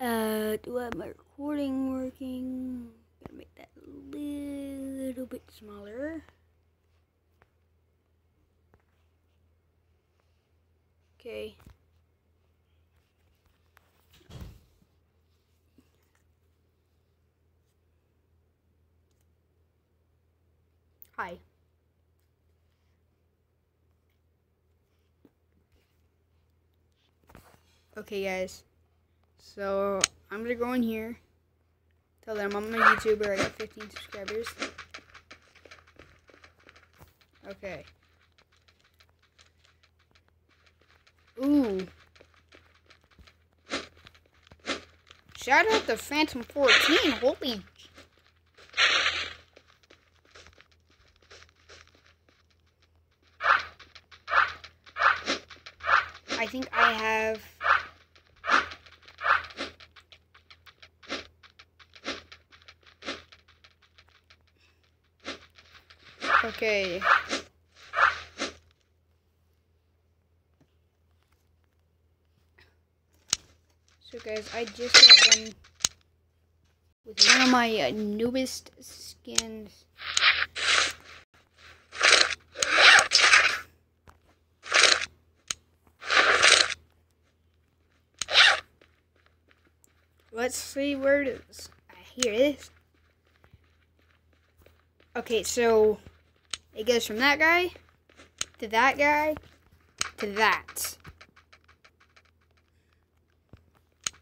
Uh, do I have my recording working? Gonna make that a little bit smaller. Okay. Hi. Okay, guys. So I'm gonna go in here. Tell them I'm a YouTuber. I got 15 subscribers. Okay. Ooh. Shout out to Phantom 14. Holy. I think I have. Okay. So guys, I just got done with one of my uh, newest skins. Let's see where it is. Here it is. Okay, so it goes from that guy to that guy to that.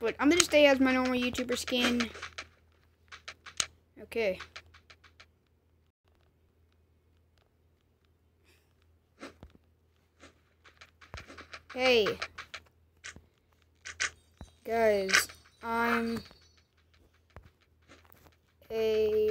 But I'm gonna stay as my normal YouTuber skin. Okay. Hey. Guys, I'm a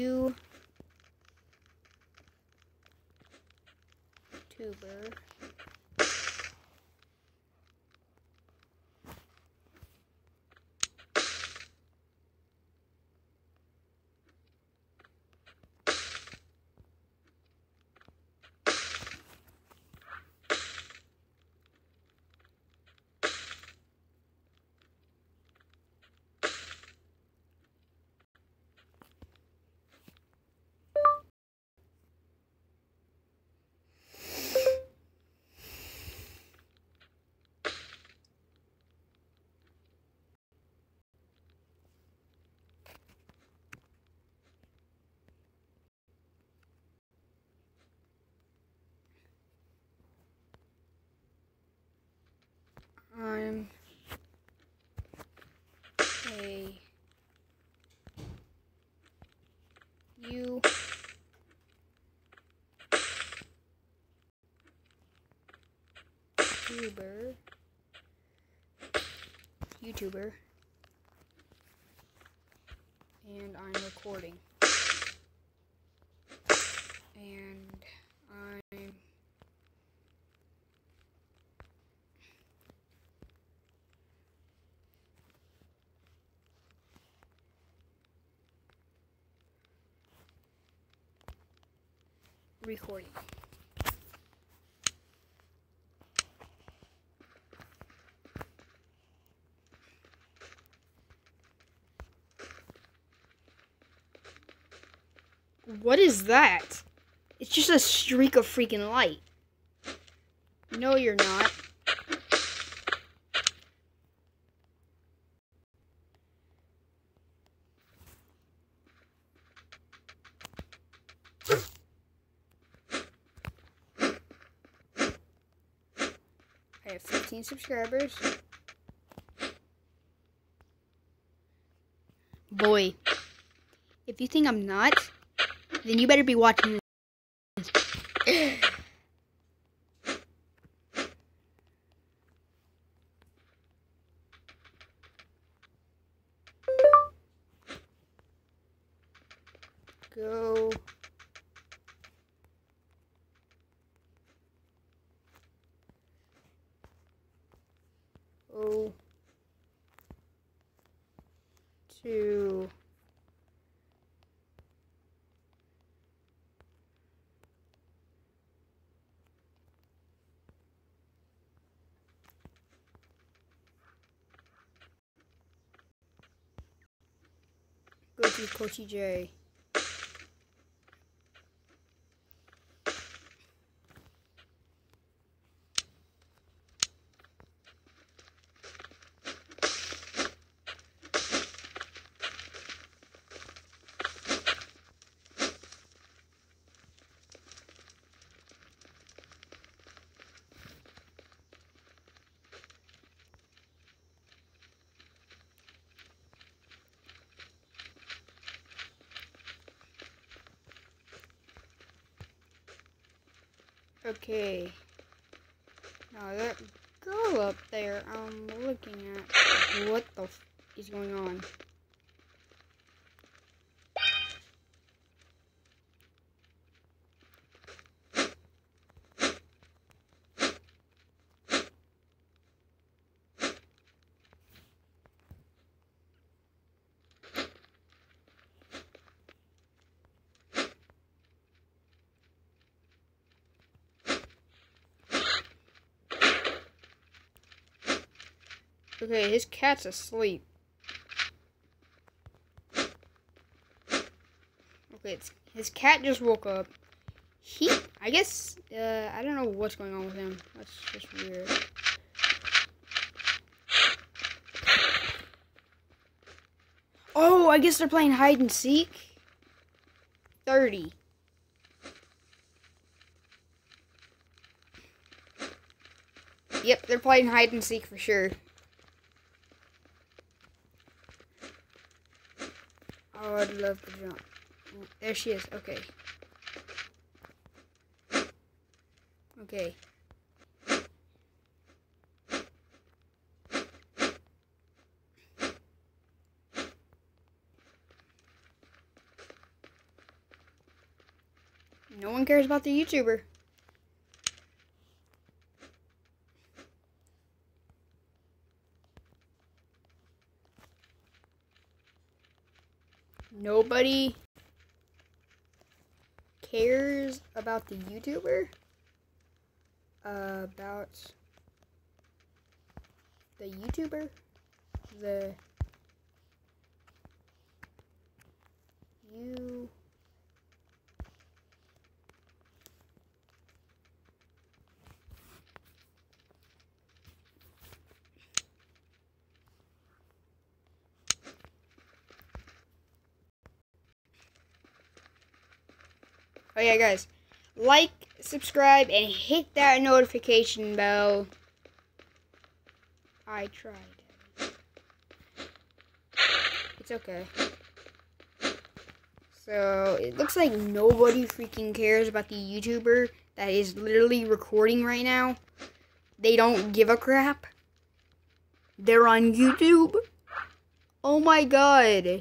you tuber I'm you. YouTuber. YouTuber. And I'm recording. And I'm recording. What is that? It's just a streak of freaking light. No, you're not. I have 15 subscribers. Boy, if you think I'm not, then you better be watching this. Go. Go to go to Coachy J. Okay. Now that girl up there, I'm looking at what the f is going on. Okay, his cat's asleep. Okay, it's his cat just woke up. He, I guess, uh, I don't know what's going on with him. That's just weird. Oh, I guess they're playing hide and seek. 30. Yep, they're playing hide and seek for sure. Oh, I'd love to jump. There she is. Okay. Okay. No one cares about the YouTuber. Nobody cares about the YouTuber, uh, about the YouTuber, the you Oh yeah, guys. Like, subscribe, and hit that notification bell. I tried. It's okay. So, it looks like nobody freaking cares about the YouTuber that is literally recording right now. They don't give a crap. They're on YouTube. Oh my god.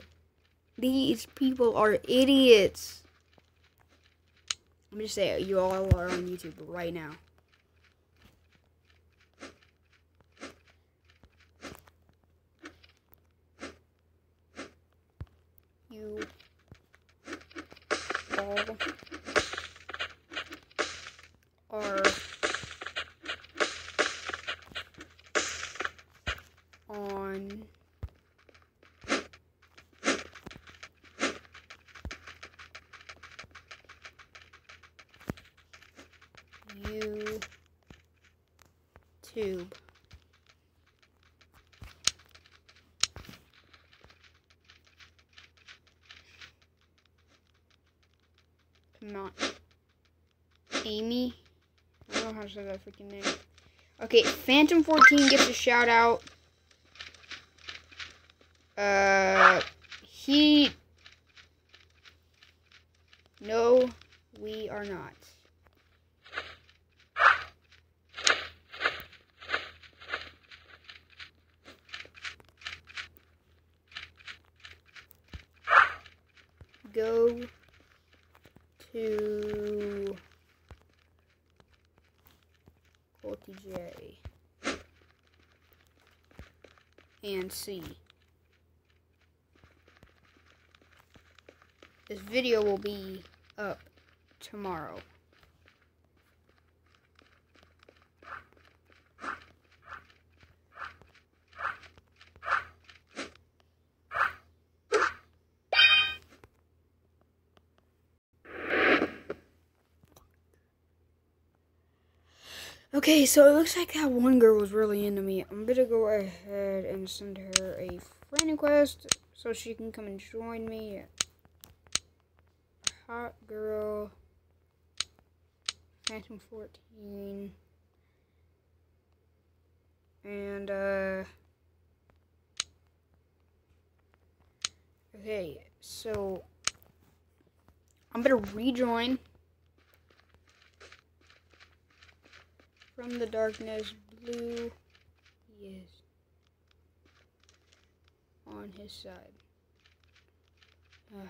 These people are idiots. Let me just say you all are on YouTube right now. You all are on YouTube. Not Amy. I don't know how to say that freaking name. Okay, Phantom 14 gets a shout out. Uh, he. No, we are not. go to Coachy J. and see. This video will be up tomorrow. Okay, so it looks like that one girl was really into me. I'm gonna go ahead and send her a friend request so she can come and join me. Hot girl. Phantom 14. And, uh... Okay, so... I'm gonna rejoin. From the darkness, blue, he is on his side.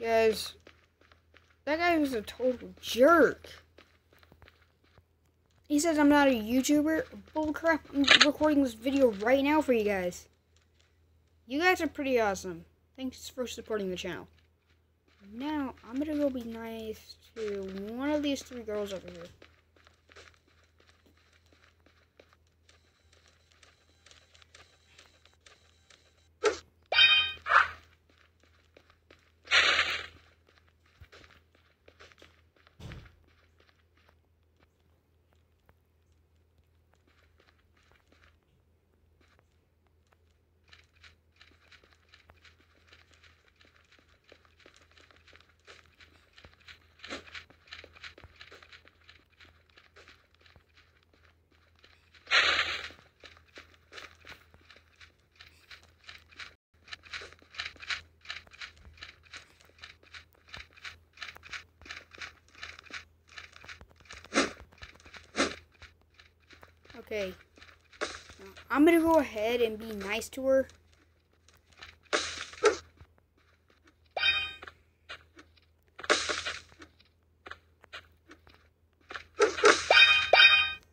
Guys, that guy was a total jerk. He says I'm not a YouTuber. Bullcrap, I'm recording this video right now for you guys. You guys are pretty awesome. Thanks for supporting the channel. Now, I'm gonna go be nice to one of these three girls over here. Okay. I'm gonna go ahead and be nice to her.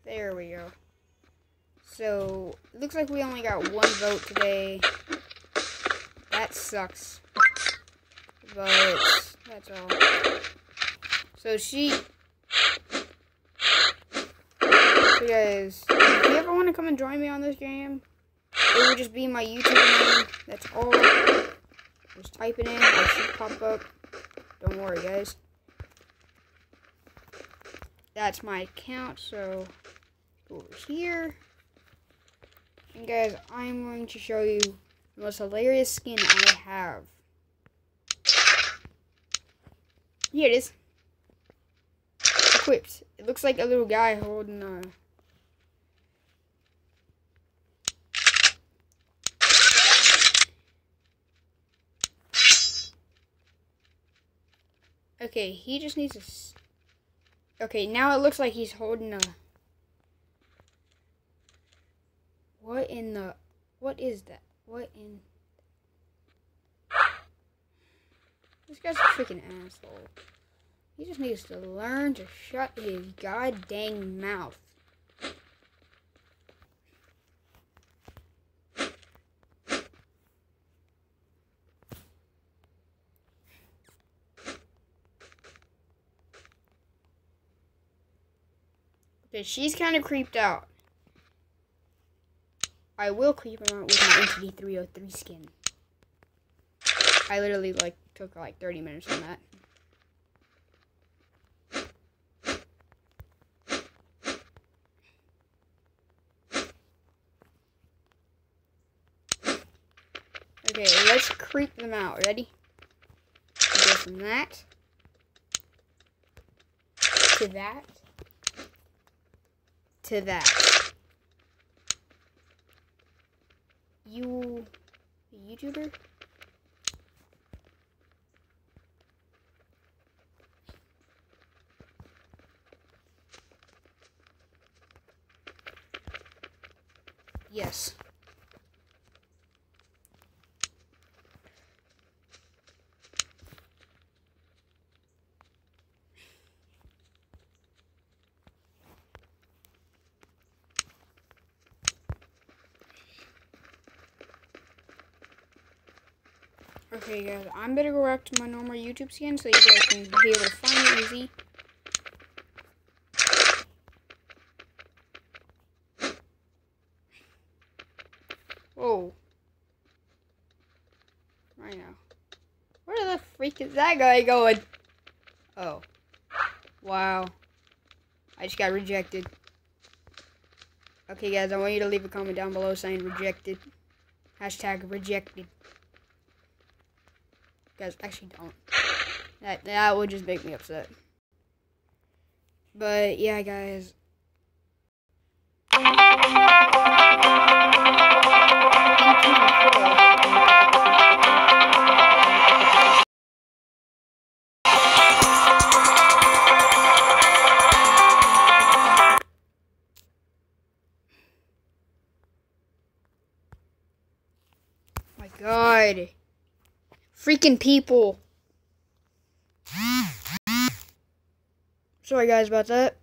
There we go. So, looks like we only got one vote today. That sucks. But, that's all. So she Guys, if you ever want to come and join me on this game, it would just be my YouTube name. That's all. Just type it in. I should pop up. Don't worry, guys. That's my account, so go over here. And guys, I'm going to show you the most hilarious skin I have. Here it is. Equipped. It looks like a little guy holding a Okay, he just needs to... Okay, now it looks like he's holding a... What in the... What is that? What in... This guy's a freaking asshole. He just needs to learn to shut his god dang mouth. Because she's kind of creeped out. I will creep her out with my Entity 303 skin. I literally like took like 30 minutes on that. Okay, let's creep them out. Ready? Go from that to that to that. You YouTuber? Yes. Okay, guys, I'm gonna go back to my normal YouTube skin so you guys can be able to find it easy. Whoa. Right now. Where the freak is that guy going? Oh. Wow. I just got rejected. Okay, guys, I want you to leave a comment down below saying rejected. Hashtag rejected. Actually don't. That, that would just make me upset. But, yeah, guys. Freaking people. Sorry guys about that.